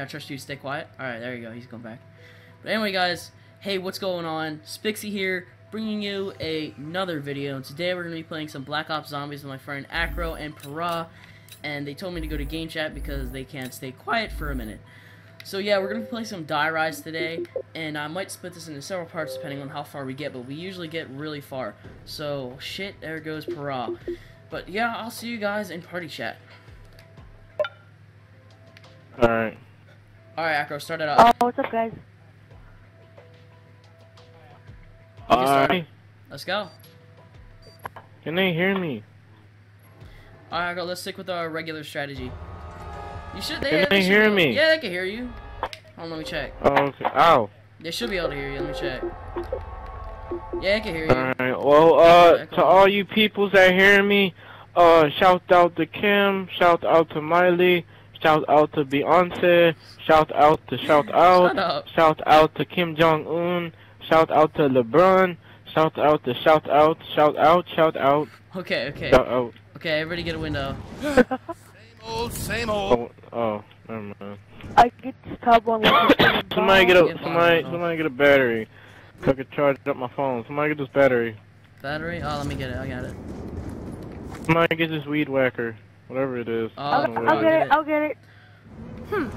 Can I trust you to stay quiet? Alright, there you go. He's going back. But anyway, guys. Hey, what's going on? Spixyy here, bringing you another video. And today we're going to be playing some Black Ops Zombies with my friend Acro and Para. And they told me to go to game chat because they can't stay quiet for a minute. So yeah, we're going to play some Die Rise today. And I might split this into several parts depending on how far we get. But we usually get really far. So, shit, there goes Para. But yeah, I'll see you guys in party chat. Alright. Alright, Acro, start it up. Oh, what's up, guys? Alright. Let's go. Can they hear me? Alright, Acro, let's stick with our regular strategy. You should. They, Can they should hear be- me? Yeah, they can hear you. Hold on, let me check. Oh, okay. Ow. They should be able to hear you. Let me check. Yeah, I can hear you. Alright. Well, uh, to all you peoples that hear me, uh, shout out to Kim, shout out to Miley, shout out to Beyonce, shout out to shout out, shout out to Kim Jong Un, shout out to LeBron, shout out to shout out, shout out, shout out, Okay, okay. shout out. Okay, everybody get a window. Same old, same old. Oh, oh, never mind. I get this top one. Somebody get Yeah, a somebody somebody get a battery. So I could charge up my phone. Somebody get this battery. Battery? Oh, let me get it. I got it. Somebody get this weed whacker. Whatever it is. Oh, I I'll, don't know I'll get it it. I'll get it. Hmm.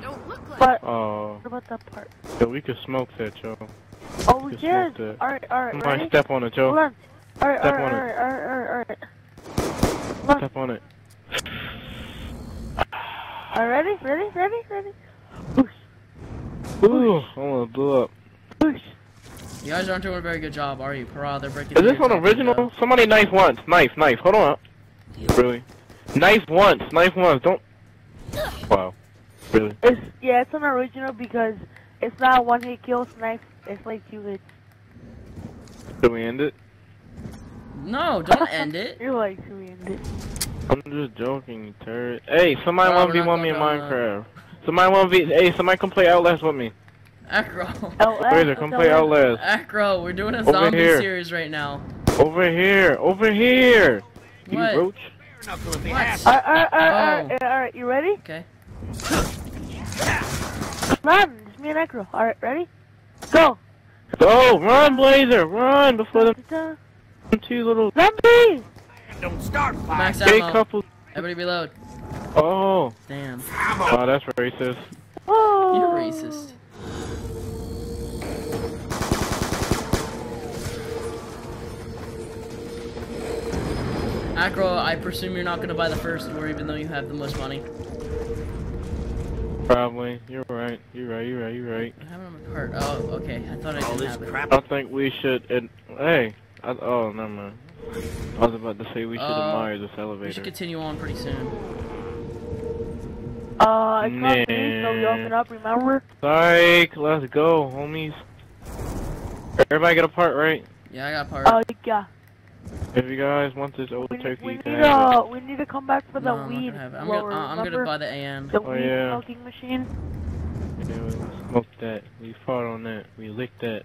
Don't look like But is. Oh, what about that part? yeah, we could smoke that, yo. Oh, we Just can. smoke that. All right, all right, Somebody ready? step on it, Hold yo. on. All right, all Step right, all on it. right, all right, all right, all right. Hold on. Step on it. All right, ready, ready, ready, ready. Boosh, Ooh, I almost blew up. boosh. You guys aren't doing a very good job, are you? Para, they're breaking Is this one top window. original? Somebody knife once. Knife, knife. Hold on. Really? Knife once. Knife once. Don't. Wow. Really? It's yeah, it's an original because it's not one hit kill snipe. It's like two hits. Did we end it? No, don't end it. You're like end it? I'm just joking, you turd. Hey, somebody No, want we're to be not one me in going down uh, Minecraft. Somebody want to be. Hey, somebody come play Outlast with me. Acro. Razor, come play Outlast. Acro, we're doing a Over zombie here. series right now. Over here. Over here. You What? roach. Knuckle in the What? ass. All right, all right, all right, Oh. all right. You ready? Okay. Come on, it's me and Necro. All right, ready? Go. Go, run, Blazer, run before the two little Zombies! Don't start fire. Max gay ammo. couple. Everybody reload. Oh, Damn. oh, that's racist. Oh. You're racist. Acro, I presume you're not gonna buy the first door even though you have the most money. Probably. You're right. You're right. You're right. You're right. I have it on my cart. Oh, okay. I thought I All didn't this it. crap. I think we should. And hey, I, oh, never mind. I was about to say we should Uh, admire this elevator. We should continue on pretty soon. Uh, I can't Nah. believe so we open up, remember? Psych, let's go, homies. Everybody get a part, right? Yeah, I got part. Oh, yeah. If you guys want this old We, need- turkey, we need, can uh, we need to come back for the no, I'm weed gonna have it. I'm gonna, uh, I'm gonna buy the AN. The Oh, weed yeah. smoking machine. Yeah, we smoked that. We fought on that. We licked that.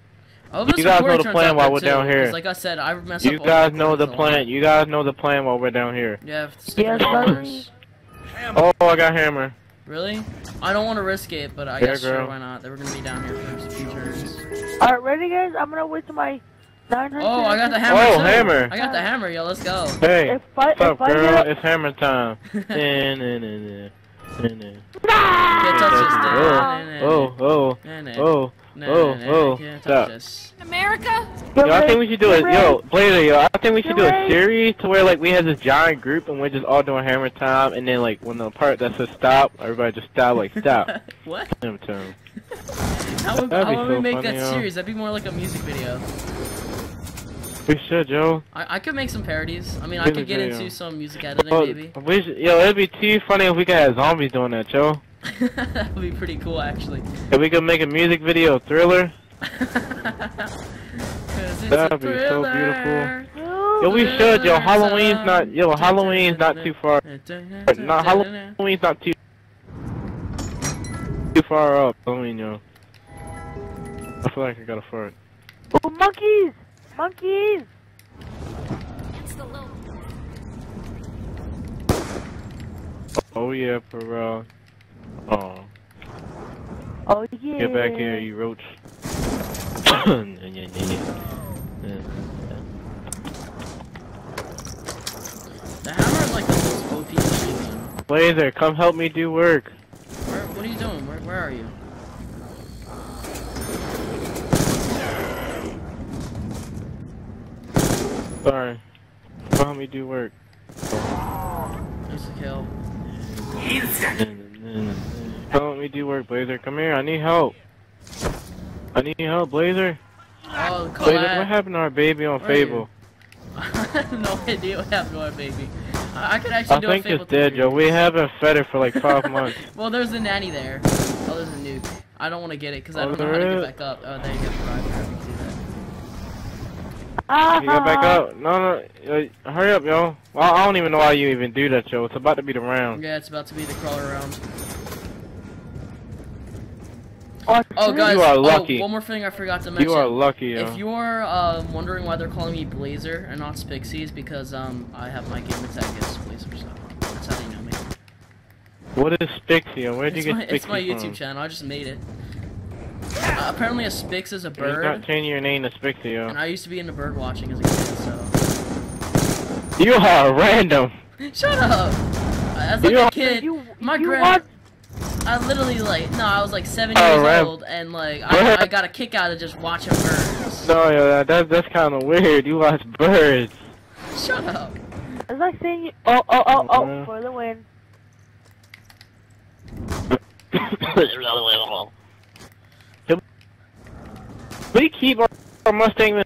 I hope this You guys know the plan while we're too, down here. 'cause Like I said, I mess You up all guys know the recordings a lot. plan. You guys know the plan while we're down here. Yeah, Yes, with buddy. Oh, I got hammer. Really? I don't want to risk it, but I Yeah, guess sure, why not? They were gonna be down here for a few turns. Alright, ready, guys? I'm gonna wait till my 900. Oh, I got the hammer Oh, too. hammer. I got the hammer, yo. Let's go. Hey, If what's up, girl? get It's hammer time. Nah, nah, nah, nah. Nah, nah. Can't touch this. Oh, oh, oh, nah, nah, oh. oh, oh, stop. America? Yo, I think we should do it. Yo, ready. Blazer, yo, I think we should do a series to where like we have this giant group and we're just all doing hammer time, and then like when the part that says stop, everybody just stop, like stop. what? Hammer time. How would, That'd how would we make funny, that yo. series? That'd be more like a music video. We should, yo. I, I could make some parodies. I mean, I could get video. into some music editing, maybe. we should, yo, it'd be too funny if we could have zombies doing that, yo. that would be pretty cool, actually. If we could make a music video, thriller. 'Cause it's That'd a be so thriller. Yo, we should, yo. Halloween's not, yo, Halloween's not too far. Not Halloween's not too too far up. Halloween, yo. I feel like I got a fart. Oh, monkeys! Monkeys! That's the little. Oh yeah, Perel. Oh. Oh yeah. Get back here, you roach. Yeah, yeah, yeah, yeah. Yeah. The hammer is like the most OP machine. Blazer, come help me do work. Where, what are you doing? Where, where are you? Sorry. Me do work. There's a kill. Help me do work, Blazer. Come here, I need help. I need help, Blazer. Oh, Blazer, what happened to our baby on Where? Fable? I have no idea what happened to our baby. I, I could actually I do think a Fable it's dead, 3 Joe. We haven't fed it for like five months. Well, there's a nanny there. Oh, there's a nuke. I don't want to get it because I Oh, don't know how to get back up. Oh, there you go. Ah, You got back up? No, no. Uh, hurry up, yo. Well, I don't even know why you even do that, yo. It's about to be the round. Yeah, it's about to be the crawler round. Oh, Oh, guys. You are oh, lucky. one more thing I forgot to mention. You are lucky, yo. If you're uh, wondering why they're calling me Blazer and not Spixyy's, because um I have my game tag as Blazer, so that's how they know me. What is Spixyy? Where'd you get my, Spixyy it's my YouTube from? channel. I just made it. Uh, apparently, a Spix is a You're not bird, changing your name to Spixyy, yo. and I used to be into bird watching as a kid. So You are random. shut up. As like You a kid, You, my you grand, I literally like no, I was like seven Oh, years right. old, and like I, I got a kick out of just watching birds. No, yo, that, that that's kind of weird. You watch birds. Shut up. it's like saying you. Oh, oh, oh, oh, Mhm. for the win. Can we keep our, our Mustang?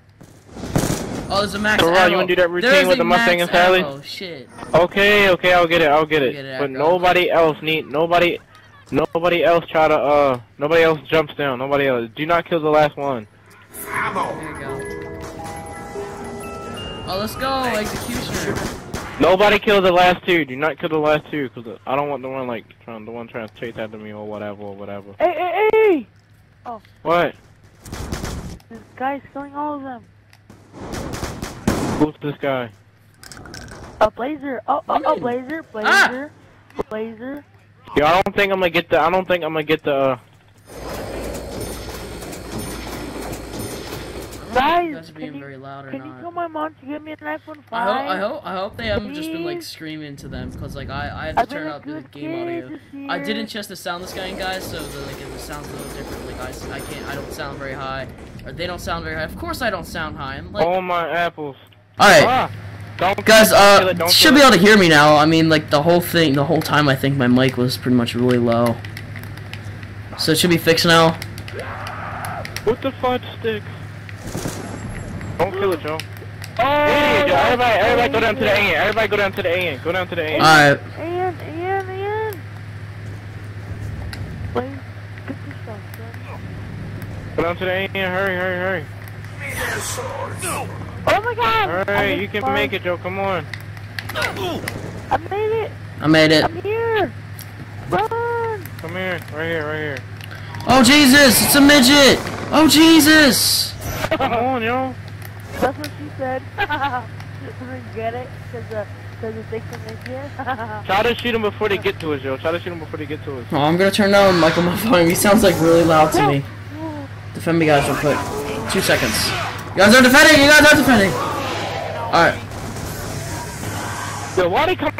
Oh, there's a max So, Rod, you wanna do that routine There's with the Mustang max and Sally? ammo. Shit. Okay, okay, I'll get it. I'll get it. Get it, but Echo. nobody else need nobody. Nobody else try to uh. Nobody else jumps down. Nobody else. Do not kill the last one. Ammo. There you go. Oh, let's go, executioner. Nobody kill the last two. Do not kill the last two, cause I don't want the one like trying the one trying to chase after me or whatever or whatever. Hey, hey, hey! Oh. What? This guy's killing all of them. Who's this guy? A blazer. Oh, oh, oh, blazer, Ah! blazer, blazer. Yo, I don't think I'm gonna get the. I don't think I'm gonna get the. Uh, Guys, guys are being can you, very loud or can you tell my mom to get me an iPhone 5? I hope, I hope, I hope they haven't just been like screaming to them, cause like I, I had to I've turn a up the game audio. I didn't just the sound this guy and guys, so the, like it sounds a little different. Like I I can't, I don't sound very high, or they don't sound very high. Of course I don't sound high. I'm like, all my apples. all right. Ah, don't Guys, uh, it, don't should be able to hear me now. I mean, like the whole thing, the whole time, I think my mic was pretty much really low. So it should be fixed now. What the fudge sticks? Don't kill it, Joe. Idiot, Joe. Everybody, everybody go down to the end. Everybody go down to the end. Go down to the end. All right. Ian, Ian, Ian. Wait, get this stuff. Go down to the end. Hurry, hurry, hurry. No. Oh my god! Alright, you can fun. make it, Joe. Come on. I made it! I made it. I'm here! Run! Come here. Right here, right here. Oh Jesus! It's a midget. Oh Jesus! Come on, yo. That's what she said. Get it? Because uh, cause the thing's a midget? Try to shoot him before they get to us, yo. Try to shoot him before they get to us. Oh, I'm gonna turn down Michael my volume. He sounds like really loud to me. Defend me, guys, real quick. Two seconds. You guys are defending. You guys are defending. All right. Yo, why they come?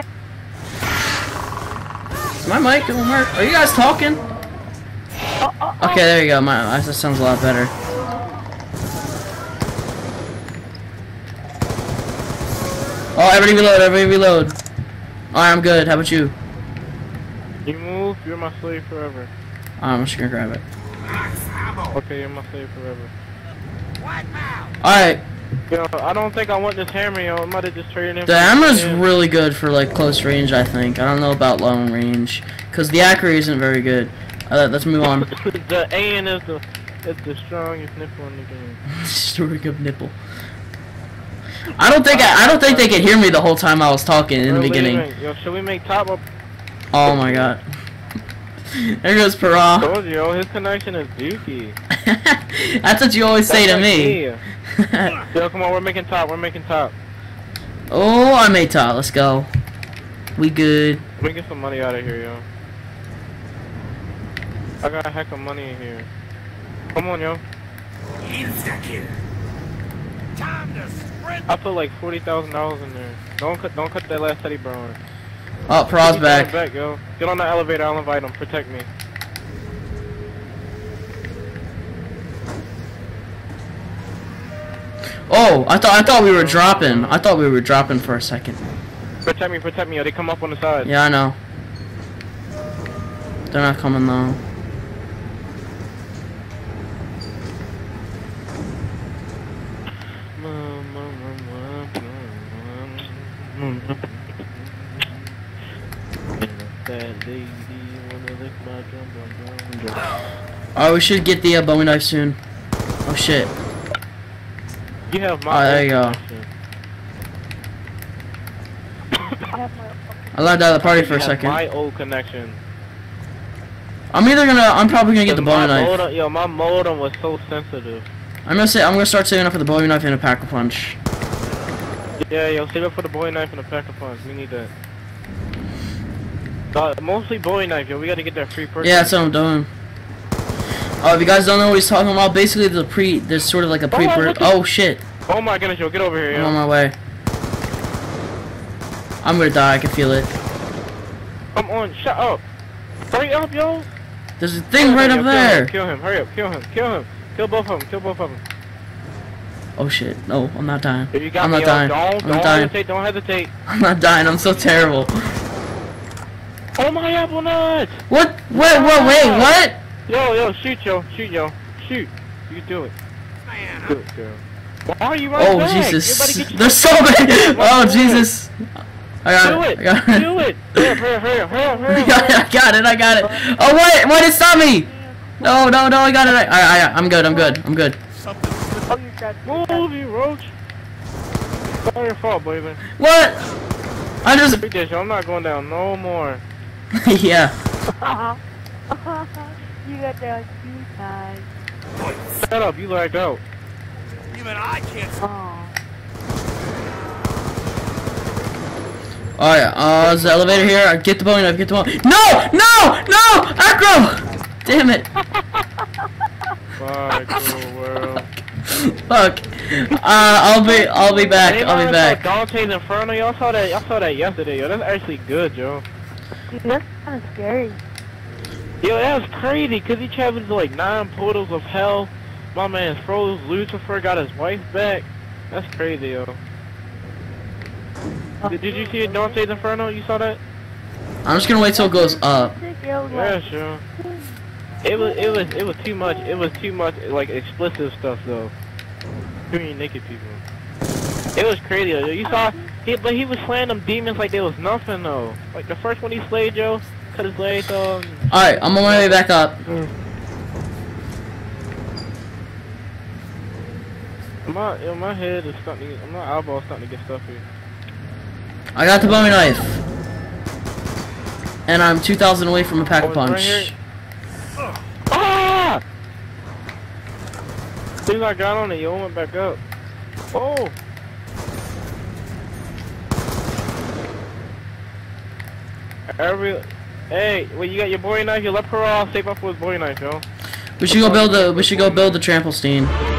Is my mic doing work? Are you guys talking? oh, oh, oh. Okay, there you go. My that sounds a lot better. Oh, everybody reload. Everybody reload. All right, I'm good. How about you? You move, you're my slave forever. I'm just gonna grab it. Okay, you're my slave forever. All right. Yo, I don't think I want this hammer, yo. I might have just traded him. The hammer's really good for like close range. I think. I don't know about long range, cause the accuracy isn't very good. Uh, let's move on. the AN is the is the strongest nipple in the game. Story of nipple. I don't think I, I don't think they could hear me the whole time I was talking in the We're beginning. Yo, should we make top up? Oh my god. There goes Para. Told you, yo, his connection is dookie. That's what you always say to like me. Yo, come on, we're making top. We're making top. oh, I made top. Let's go. We good. Let me get some money out of here, yo. I got a heck of money in here. Come on, yo. Insta-kill. Time to sprint. I put like forty thousand dollars in there. Don't cut, don't cut that last teddy bear on. Oh, Keep back. back, yo. Get on the elevator. I'll invite him. Protect me. Oh, I thought I thought we were dropping. I thought we were dropping for a second. Protect me. Protect me. Yo, they come up on the side. Yeah, I know. They're not coming though. Oh, we should get the uh, Bowie knife soon. Oh shit. You have my Oh, there you go. I. I out of the party for a second. My old connection. I'm either gonna. I'm probably gonna get the Bowie knife. modem- Yo, my modem was so sensitive. I'm gonna say I'm gonna start saving up for the Bowie knife and a Pack-a-Punch. Yeah, yo, save up for the Bowie knife and the Pack-a-Punch. We need that. Uh, mostly Bowie knife, yo. We gotta get that free person. Yeah, that's what I'm doing. Oh, if you guys don't know what he's talking about, basically the pre, there's sort of like a pre. Oh, oh shit! Oh my goodness, yo, get over here, I'm on my way. I'm gonna die. I can feel it. Come on, shut up. Hurry up, yo. There's a thing right him, up there. Kill him, kill him, hurry up, kill him, kill him. Kill both of them, kill both of them. Oh shit! No, I'm not dying. If you got I'm not yo, dying. don't, I'm not dying. hesitate, don't hesitate. I'm not dying. I'm so terrible. Oh my apple nuts! What? Wait, oh wait, wait, what? Yo, yo, shoot, yo, shoot, yo, shoot. You do it. Do it, girl. Why are you running Oh back? Jesus! Everybody get your- There's so many. Oh Jesus! I got Do it. it! I got it. Do it! Hurry hurry hurry hurry I got it. I got it. I got it. Oh wait! Why did it stop me? No, no, no! I got it. I, I, I, I'm good. I'm good. I'm good. Oh, dead. Move, you roach. It's all your fault, baby. What? I just. Freak this, yo. I'm not going down no more. yeah. you got down two times. Shut up, you lagged out. Even I can't. Oh. Oh yeah. Uh, is the elevator here? I get the bone knife. Get the bone. No! No! No! Acro! Damn it! Bye, cool world. Fuck. Uh, I'll be. I'll be back. I'll be back. Dante's Inferno, y'all saw that. Y'all saw that yesterday, yo. That's actually good, yo. Dude, that's kind of scary. Yo, that was crazy, cause he traveled to like nine portals of hell. My man froze Lucifer, got his wife back. That's crazy, yo. Did, did you see it, Dante's Inferno? You saw that? I'm just gonna wait till it goes up. Yeah, sure. It was, it was, it was too much. It was too much, like explicit stuff though. Too many naked people. It was crazy. Yo. You saw, he, but he was slaying them demons like there was nothing though. Like the first one he slayed, yo, cut his legs off. All right. I'm on my way back up. My, yo, my head is starting. To, my eyeball's starting to get stuffy. I got the Bowie knife. And I'm 2,000 away from a pack of Oh, right punch. here. Ah! As soon as I got on it, yo, went back up. Oh! Every, hey, well, you got your boy knife. You let Pearl save up for his boy knife, yo. We should go build the. We should go build the trampoline.